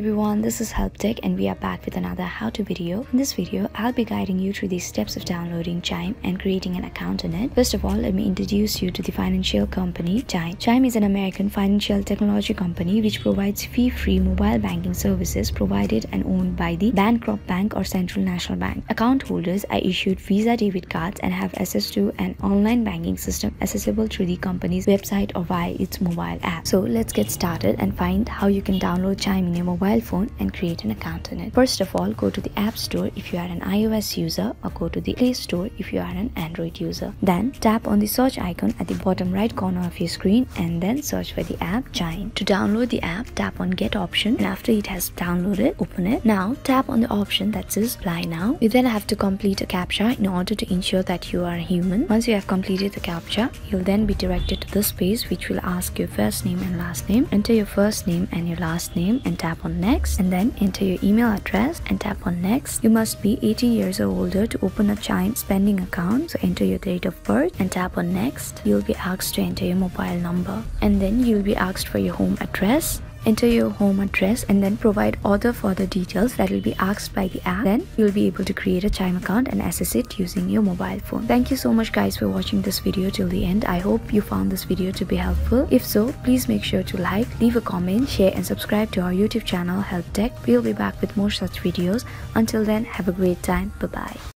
everyone, this is Help Deck and we are back with another how-to video. In this video, I'll be guiding you through the steps of downloading Chime and creating an account in it. First of all, let me introduce you to the financial company Chime. Chime is an American financial technology company which provides fee-free mobile banking services provided and owned by the Bancorp Bank or Central National Bank. Account holders are issued Visa debit cards and have access to an online banking system accessible through the company's website or via its mobile app. So let's get started and find how you can download Chime in your mobile phone and create an account in it. First of all, go to the App Store if you are an iOS user or go to the Play Store if you are an Android user. Then tap on the search icon at the bottom right corner of your screen and then search for the app Chime. To download the app, tap on Get option and after it has downloaded, open it. Now tap on the option that says Apply Now. You then have to complete a CAPTCHA in order to ensure that you are a human. Once you have completed the CAPTCHA, you'll then be directed to this page which will ask your first name and last name. Enter your first name and your last name and tap on next and then enter your email address and tap on next. You must be 18 years or older to open a Chime spending account. So enter your date of birth and tap on next. You'll be asked to enter your mobile number and then you'll be asked for your home address enter your home address and then provide other further details that will be asked by the app. Then you'll be able to create a chime account and access it using your mobile phone. Thank you so much guys for watching this video till the end. I hope you found this video to be helpful. If so please make sure to like leave a comment share and subscribe to our youtube channel Help Deck. We'll be back with more such videos. Until then have a great time. Bye bye